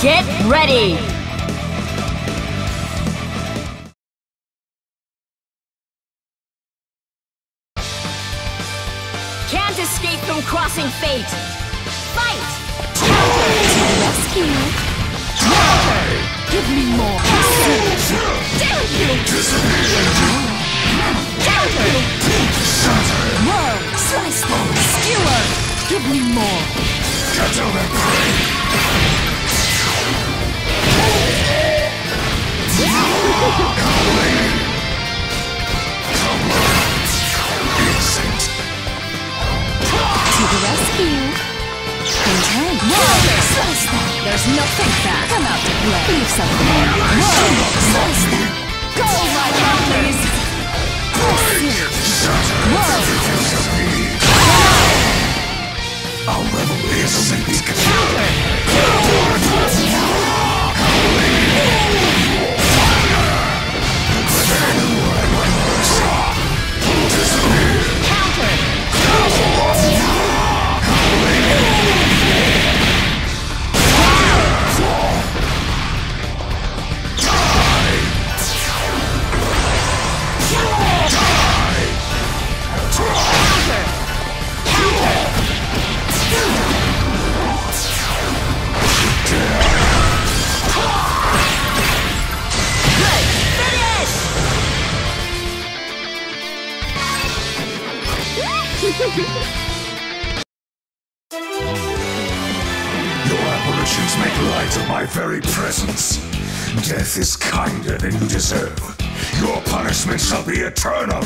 Get ready! Can't escape from crossing fate! Fight! Rescue. Give me more! Dare you! Dare you! Whirl. Slice them. Skewer! Give me more! To There's nothing back! Come out to play. Leave something. Slice them. Go right now, please! Our rebel is a Your apparitions make light of my very presence. Death is kinder than you deserve. Your punishment shall be eternal.